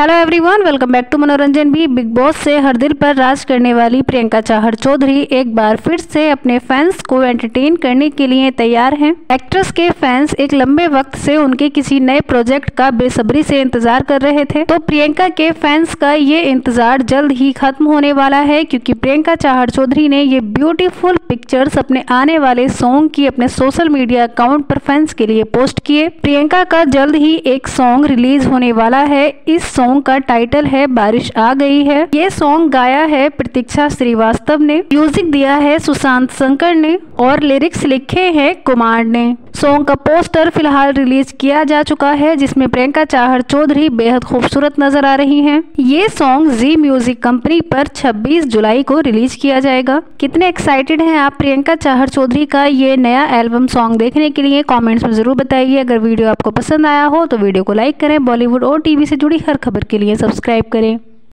Hello everyone welcome back to Manoranjan भी big boss से हर दिल पर राज करने वाली प्रियंका चाहर चौधरी एक बार फिर से अपने फैंस को एंटरटेन करने के लिए तैयार हैं। एक्ट्रेस के फैंस एक लंबे वक्त से उनके किसी नए प्रोजेक्ट का बेसब्री से इंतज़ार कर रहे थे। तो प्रियंका के फैंस का ये इंतज़ार जल्द ही खत्म होने वाला है, क्योंकि प्रियंका चाहर चौधरी ने ये ब्यूटीफुल पिक्चर्स अपने आने वाले सॉन्ग की अपने सोशल मीडिया अकाउंट पर फैंस के लिए पोस्ट किए। प्रियंका का जल्द ही एक सॉन्ग रिलीज़ होने वाला है। इस सॉन्ग का टाइटल है, बारिश आ गई है। ये सॉन्ग गाया है प्रतीक्षा श्रीवास्तव ने। म्यूज़िक दिया है सुशांत शंकर ने और लिरिक्स लिखे हैं कुमार ने। सॉन्ग का पोस्टर फ़िलहाल रिलीज़ किया जा चुका है, जिसमें प्रियंका चाहर चौधरी बेहद खूबसूरत नज़र आ रही हैं। ये सॉन्ग जी म्यूज़िक कंपनी पर 26 जुलाई को रिलीज़ किया जाएगा। कितने एक्साइटेड हैं आप प्रियंका चाहर चौधरी का ये नया एल्बम सॉन्ग देखने के लिए? कमेंट्स में ज़रूर बताइए। अगर वीडियो आपको पसंद आया हो तो वीडियो को लाइक करें। बॉलीवुड और टीवी से जुड़ी हर खबर के लिए सब्सक्राइब करें।